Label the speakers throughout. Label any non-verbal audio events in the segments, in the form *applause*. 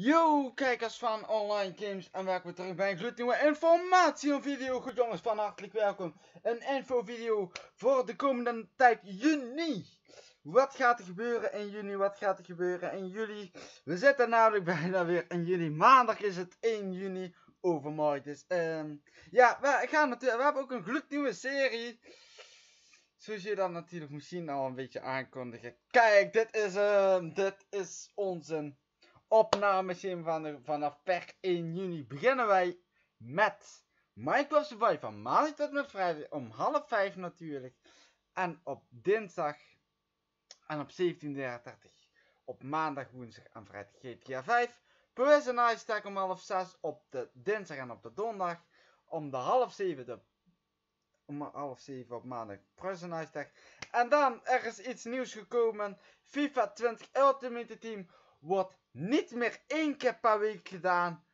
Speaker 1: Yo, kijkers van online games en welkom terug bij een gloednieuwe informatie video. Goed jongens, van hartelijk welkom. Een infovideo voor de komende tijd juni. Wat gaat er gebeuren in juni? Wat gaat er gebeuren in juli? We zitten namelijk *laughs* bijna weer in juni. Maandag is het 1 juni. Overmorgen dus. Ja, we, gaan natuurlijk, we hebben ook een gloednieuwe serie. Zoals je dan natuurlijk misschien al een beetje aankondigen. Kijk, dit is, uh, dit is onze opname van vanaf per 1 juni beginnen wij met Minecraft Survival van maandag tot met vrijdag om half 5 natuurlijk. En op dinsdag en op 17.30 op maandag, woensdag en vrijdag GTA 5. Prison Tag om half 6 op de dinsdag en op de donderdag. Om de half 7 de om half 7 op maandag Prison Tag. En dan, er is iets nieuws gekomen. FIFA 20 Ultimate Team wordt niet meer één keer per week gedaan.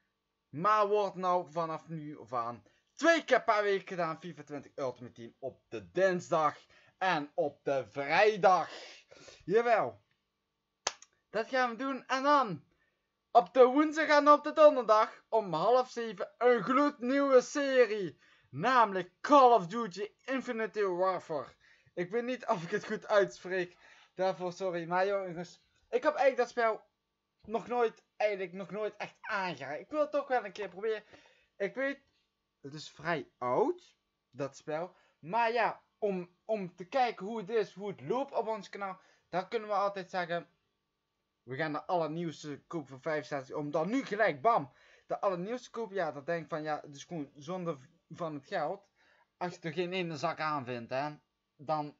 Speaker 1: Maar wordt nou vanaf nu of aan twee keer per week gedaan. FIFA 20 Ultimate Team op de dinsdag en op de vrijdag. Jawel. Dat gaan we doen. En dan op de woensdag en op de donderdag om half zeven een gloednieuwe serie. Namelijk Call of Duty Infinite Warfare. Ik weet niet of ik het goed uitspreek. Daarvoor sorry. Maar jongens, ik heb eigenlijk dat spel nog nooit, eigenlijk nog nooit echt aangeraakt. Ik wil het toch wel een keer proberen. Ik weet, het is vrij oud, dat spel. Maar ja, om, om te kijken hoe het is, hoe het loopt op ons kanaal, dan kunnen we altijd zeggen, we gaan de allernieuwste kopen voor 65. Om dan nu gelijk, bam, de allernieuwste kopen. Ja, dan denk ik van, ja, is gewoon zonde van het geld. Als je er geen ene zak aan vindt, hè, dan,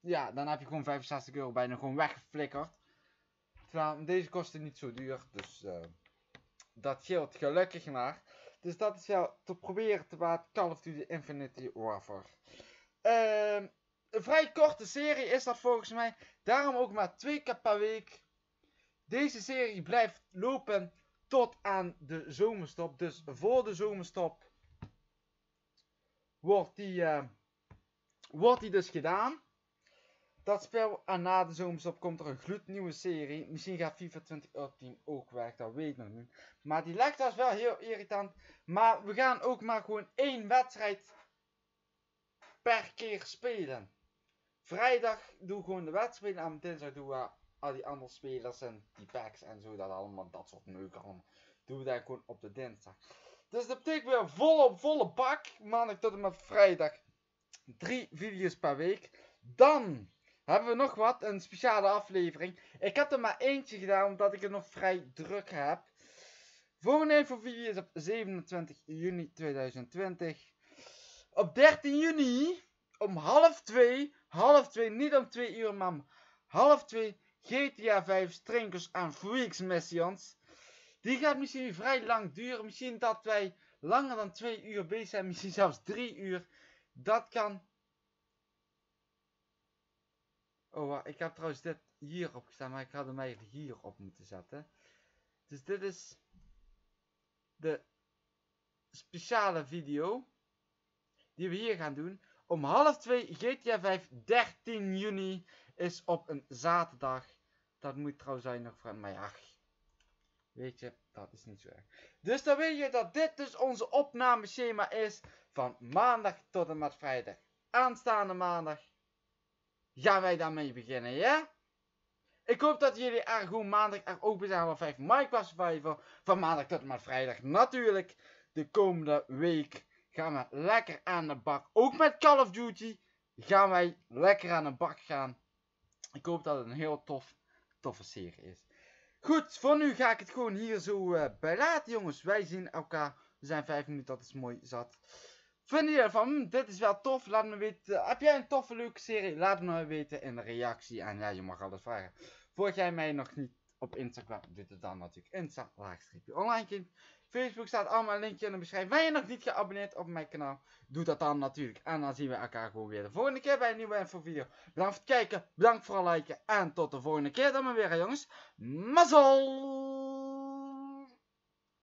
Speaker 1: ja, dan heb je gewoon 65 euro bijna gewoon weggeflikkerd. Terwijl deze kostte niet zo duur. Dus uh, dat scheelt gelukkig maar. Dus dat is wel te proberen te waard. Call of Duty Infinity Warfare. Uh, een vrij korte serie is dat volgens mij. Daarom ook maar twee keer per week. Deze serie blijft lopen tot aan de zomerstop. Dus voor de zomerstop wordt die, uh, wordt die dus gedaan dat spel en na de zomerstop komt er een gloednieuwe serie. Misschien gaat FIFA 2018 ook weg, dat weet ik nog niet. Maar die lijkt als wel heel irritant. Maar we gaan ook maar gewoon één wedstrijd per keer spelen. Vrijdag doen we gewoon de wedstrijd en dinsdag doen we al die andere spelers en die packs en zo. Dat allemaal, dat soort neuken. Doen we daar gewoon op de dinsdag. Dus dat betekent weer volle, volle bak. Maandag tot en met vrijdag. Drie video's per week. Dan hebben we nog wat, een speciale aflevering. Ik heb er maar eentje gedaan, omdat ik het nog vrij druk heb. Volgende video is op 27 juni 2020. Op 13 juni, om half 2, half 2, niet om 2 uur, maar om half 2, GTA 5 Strinkers en Freaks Missions. Die gaat misschien vrij lang duren. Misschien dat wij langer dan 2 uur bezig zijn, misschien zelfs 3 uur. Dat kan Oh, ik heb trouwens dit hier opgestaan, maar ik had hem eigenlijk hier op moeten zetten. Dus dit is de speciale video die we hier gaan doen. Om half 2 GTA 5 13 juni is op een zaterdag. Dat moet trouwens zijn nog van, maar ja, weet je, dat is niet zo erg. Dus dan weet je dat dit dus onze opnameschema is van maandag tot en met vrijdag. Aanstaande maandag gaan wij daarmee beginnen, ja? Ik hoop dat jullie er gewoon maandag er open zijn van 5 Minecraft Survival. Van maandag tot en met vrijdag natuurlijk. De komende week gaan we lekker aan de bak. Ook met Call of Duty gaan wij lekker aan de bak gaan. Ik hoop dat het een heel tof, toffe serie is. Goed, voor nu ga ik het gewoon hier zo uh, bij laten jongens. Wij zien elkaar. We zijn 5 minuten, dat is mooi zat. Vinden jullie van, hm, dit is wel tof? Laat me weten. Heb jij een toffe, leuke serie? Laat me weten in de reactie. En ja, je mag alles vragen. Volg jij mij nog niet op Instagram? Dit is dan natuurlijk Insta, laagstreepje online kind. Facebook staat allemaal een linkje in de beschrijving. Ben je nog niet geabonneerd op mijn kanaal? Doe dat dan natuurlijk. En dan zien we elkaar gewoon weer de volgende keer bij een nieuwe info video. Bedankt voor het kijken. Bedankt voor het liken. En tot de volgende keer dan maar weer jongens. Mazzel!